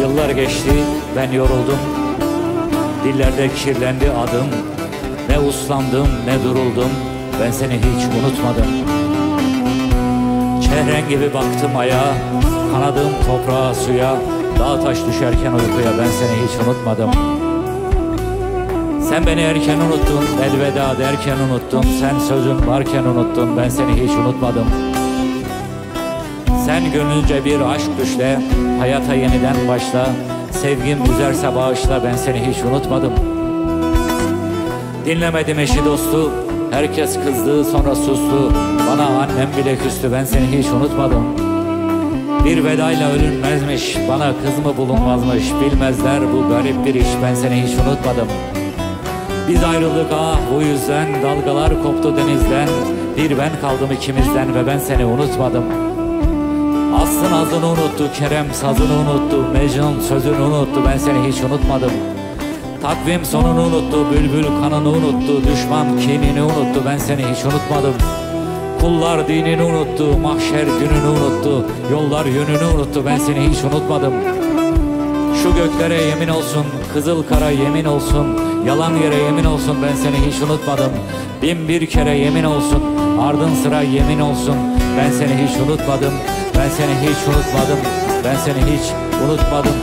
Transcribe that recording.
Yıllar geçti, ben yoruldum. Dillerde kirlendi adım. Ne uslandım, ne duruldum. Ben seni hiç unutmadım. Çehren gibi baktım aya, kanadım toprağa, suya. Dağ taş düşerken uykuya ben seni hiç unutmadım. Sen beni erken unuttun, elveda derken unuttun. Sen sözün varken unuttun, ben seni hiç unutmadım. Sen gönlünce bir aşk düşle, hayata yeniden başla. Sevgim üzerse bağışla, ben seni hiç unutmadım. Dinlemedim eşi dostu, herkes kızdı sonra sustu. Bana annem bile küstü, ben seni hiç unutmadım. Bir vedayla ölünmezmiş, bana kız mı bulunmazmış. Bilmezler bu garip bir iş, ben seni hiç unutmadım. Biz ayrıldık ah bu yüzden Dalgalar koptu denizden Bir ben kaldım ikimizden ve ben seni unutmadım Aslın azını unuttu Kerem sazını unuttu Mecnun sözünü unuttu. Ben seni hiç unutmadım. Takvim sonunu unuttu Bülbül kanını unuttu Düşman kinini unuttu. Ben seni hiç unutmadım. Kullar dinini unuttu Mahşer gününü unuttu Yollar yönünü unuttu. Ben seni hiç unutmadım. Şu göklere yemin olsun, kızıl kara yemin olsun, yalan yere yemin olsun. Ben seni hiç unutmadım. Bin bir kere yemin olsun, ardın sıra yemin olsun. Ben seni hiç unutmadım. Ben seni hiç unutmadım, ben seni hiç unutmadım.